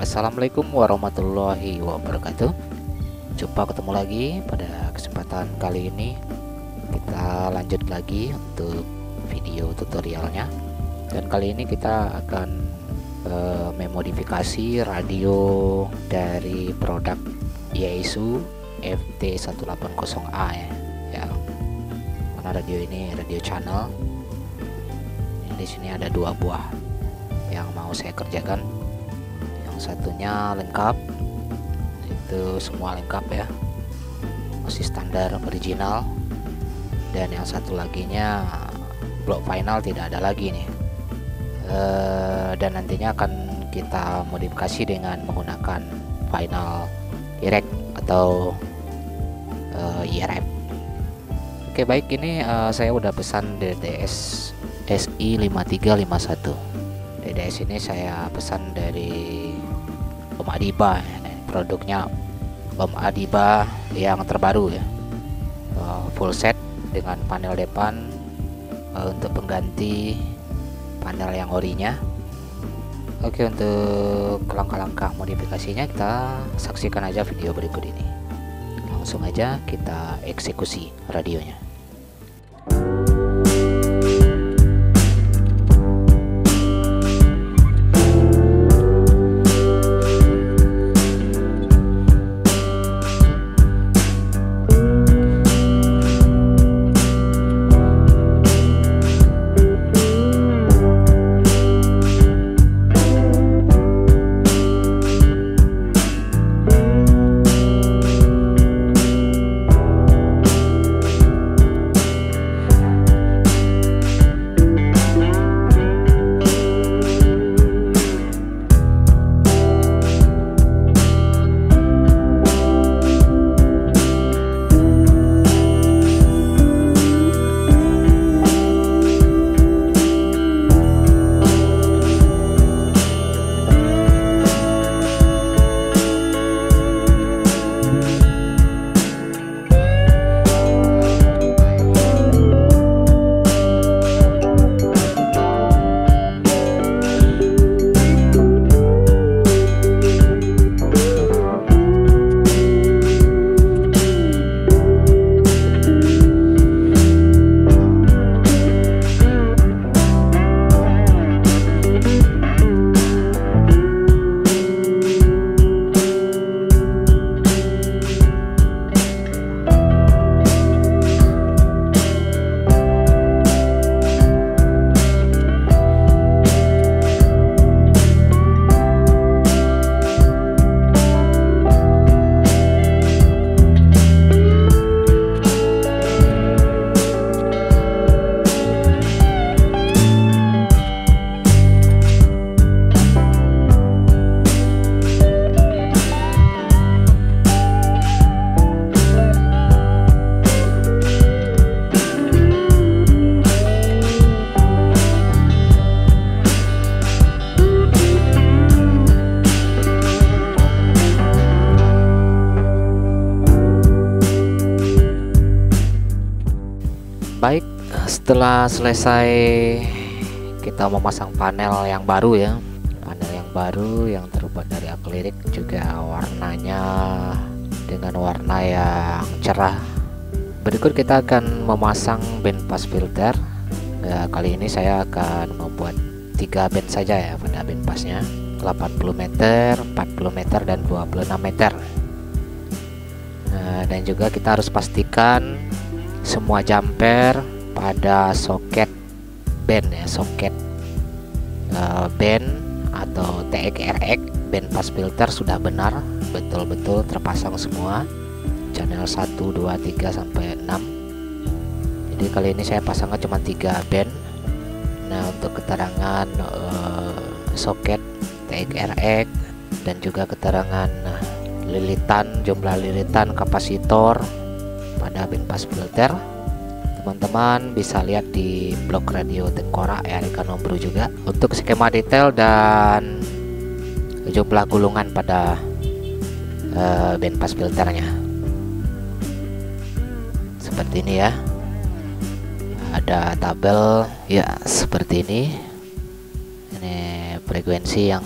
Assalamualaikum warahmatullahi wabarakatuh. Jumpa ketemu lagi pada kesempatan kali ini. Kita lanjut lagi untuk video tutorialnya. Dan kali ini kita akan uh, memodifikasi radio dari produk Yaesu FT180A ya. Yang mana radio ini radio channel. Ini di sini ada dua buah yang mau saya kerjakan satunya lengkap. Itu semua lengkap ya. Masih standar original. Dan yang satu laginya blok final tidak ada lagi nih. E, dan nantinya akan kita modifikasi dengan menggunakan final direct atau e, eh, IRF Oke baik. Ini uh, saya udah pesan DDS SI 5351 DDS ini saya pesan dari Om Adiba produknya Om Adiba yang terbaru ya. Uh, full set dengan panel depan uh, untuk pengganti panel yang orinya. Oke untuk langkah-langkah modifikasinya kita saksikan aja video berikut ini. Langsung aja kita eksekusi radionya Baik, setelah selesai kita memasang panel yang baru ya, panel yang baru yang terbuat dari akrilik juga warnanya dengan warna yang cerah. Berikut kita akan memasang band pass filter. Ya, kali ini saya akan membuat tiga band saja ya pada band passnya 80 meter, 40 meter dan 26 meter. Nah, dan juga kita harus pastikan semua jumper pada soket band ya soket uh, band atau TXRX band pass filter sudah benar betul-betul terpasang semua. Channel 1 2 3 sampai 6 jadi kali ini saya pasangnya cuma 3 band. Nah untuk keterangan uh, soket TXRX dan juga keterangan lilitan jumlah lilitan kapasitor pada bin pas filter teman-teman bisa lihat di blog radio Tengkorak ya Rika Nombru juga. Untuk skema detail dan jumlah gulungan pada uh, band pass filternya seperti ini ya. Ada tabel ya seperti ini. Ini frekuensi yang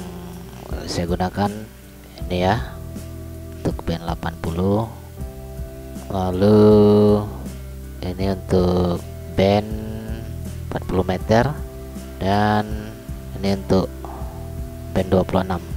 saya gunakan. Ini ya. Untuk band 80 lalu ini untuk band 40 meter dan ini untuk band 26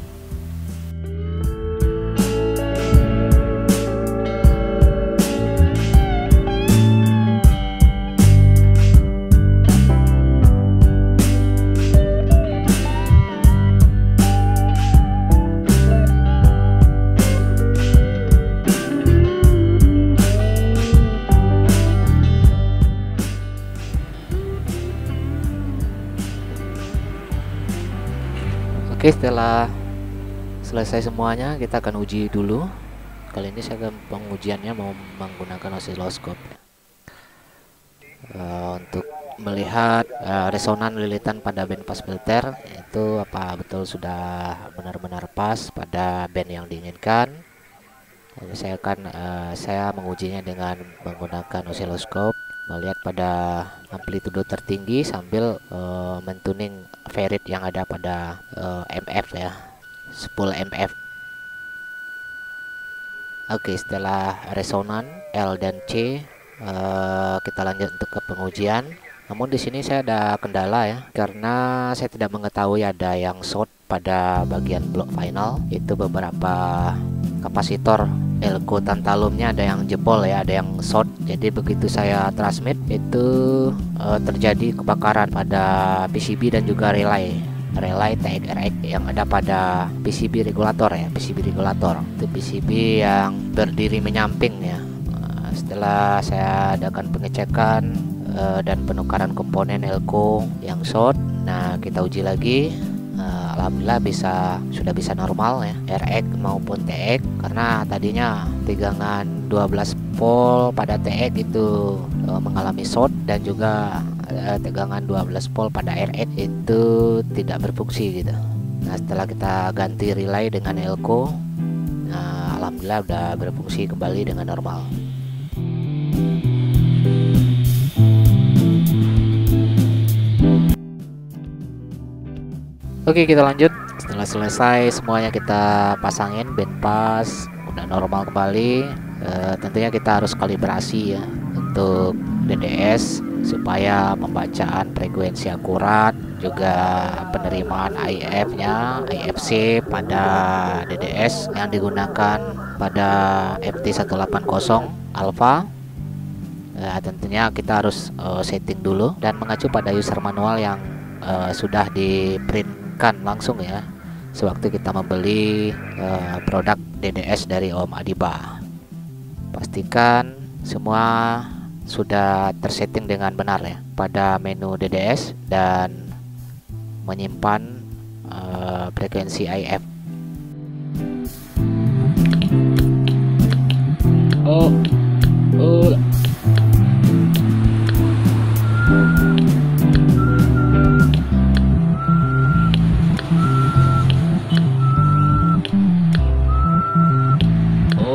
Oke setelah selesai semuanya kita akan uji dulu. Kali ini saya akan pengujiannya mau menggunakan osiloskop uh, untuk melihat uh, resonan lilitan pada band pas filter itu apa betul sudah benar-benar pas pada band yang diinginkan? Lalu saya akan uh, saya mengujinya dengan menggunakan osiloskop melihat pada amplitudo tertinggi sambil uh, mentuning ferit yang ada pada uh, MF ya 10 MF Oke setelah resonan L dan C uh, kita lanjut untuk ke pengujian. Namun di sini saya ada kendala ya karena saya tidak mengetahui ada yang short pada bagian blok final itu beberapa kapasitor elko tantalumnya ada yang jebol ya ada yang short jadi begitu saya transmit itu uh, terjadi kebakaran pada PCB dan juga relay. Relay TXRX yang ada pada PCB regulator ya PCB regulator. Itu PCB yang berdiri menyamping ya. Uh, setelah saya adakan pengecekan uh, dan penukaran komponen elko yang short nah kita uji lagi alhamdulillah bisa sudah bisa normal ya RX maupun TX karena tadinya tegangan 12 volt pada TX itu uh, mengalami short dan juga uh, tegangan 12 volt pada RX itu tidak berfungsi gitu. Nah setelah kita ganti relay dengan elko nah, alhamdulillah udah berfungsi kembali dengan normal Oke kita lanjut. Setelah selesai semuanya kita pasangin band pass udah normal kembali. E, tentunya kita harus kalibrasi ya untuk DDS supaya pembacaan frekuensi akurat juga penerimaan IF nya IFC pada DDS yang digunakan pada FT180 alpha. Ya, tentunya kita harus uh, setting dulu dan mengacu pada user manual yang uh, sudah di print dapatkan langsung ya sewaktu kita membeli uh, produk DDS dari Om Adiba. Pastikan semua sudah tersetting dengan benar ya pada menu DDS dan menyimpan uh, frekuensi IF. Oh, oh.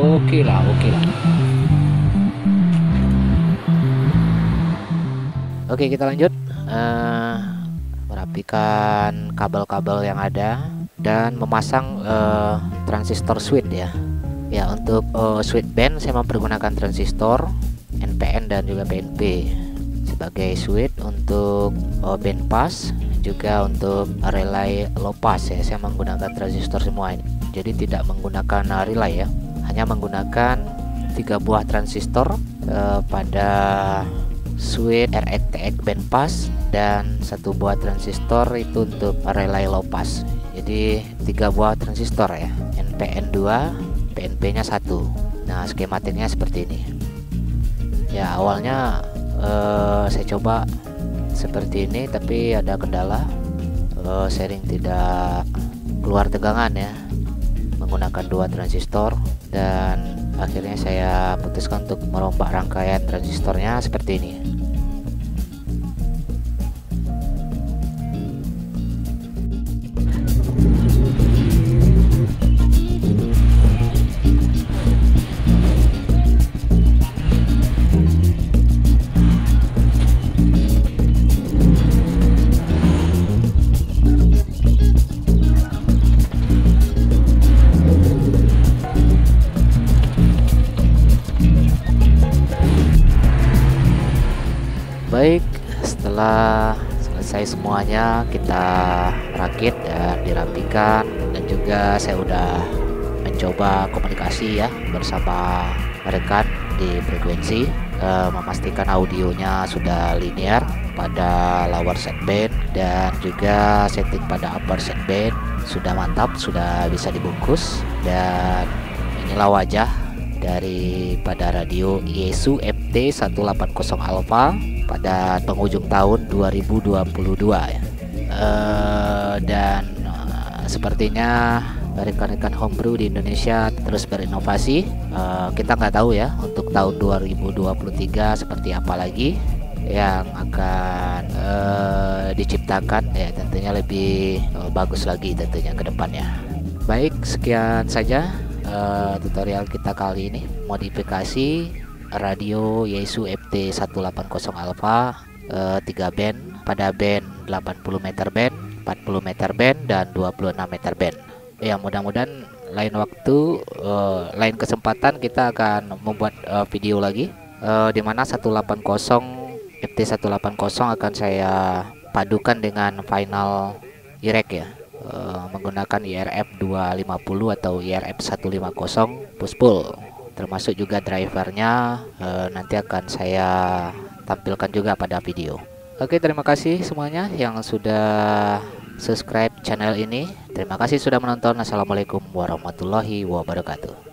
Oke lah oke lah. Oke kita lanjut. Uh, merapikan kabel-kabel yang ada dan memasang uh, transistor switch ya. Ya untuk uh, switch band saya mempergunakan transistor NPN dan juga PNP sebagai switch untuk uh, band pass juga untuk relay low pass ya. Saya menggunakan transistor semua ini. Jadi tidak menggunakan relay ya hanya menggunakan tiga buah transistor uh, pada switch RXTX band pass dan satu buah transistor itu untuk relay low pass. Jadi tiga buah transistor ya NPN 2 PNP nya satu. Nah skematiknya seperti ini. Ya awalnya uh, saya coba seperti ini tapi ada kendala. Uh, sharing tidak keluar tegangan ya menggunakan dua transistor dan akhirnya saya putuskan untuk merombak rangkaian transistornya seperti ini setelah selesai semuanya kita rakit dan dirapikan. Dan juga saya udah mencoba komunikasi ya bersama rekan di frekuensi uh, memastikan audionya sudah linear pada lower band dan juga setting pada upper band sudah mantap sudah bisa dibungkus. Dan inilah wajah dari pada radio Yesu MT 180 Alpha pada penghujung tahun 2022 ya. Uh, dan uh, sepertinya rekan-rekan homebrew di Indonesia terus berinovasi. Uh, kita nggak tahu ya untuk tahun 2023 seperti apa lagi yang akan uh, diciptakan ya tentunya lebih uh, bagus lagi tentunya ke depannya. Baik, sekian saja uh, tutorial kita kali ini modifikasi radio Yesu FT 180 Alpha uh, 3 band pada band 80 meter band 40 meter band dan 26 meter band. Ya mudah-mudahan lain waktu uh, lain kesempatan kita akan membuat uh, video lagi. Uh, di mana 180 FT 180 akan saya padukan dengan final IREC ya uh, menggunakan IRF 250 atau IRF 150 push pull termasuk juga drivernya uh, nanti akan saya tampilkan juga pada video. Oke terima kasih semuanya yang sudah subscribe channel ini. Terima kasih sudah menonton. Assalamualaikum warahmatullahi wabarakatuh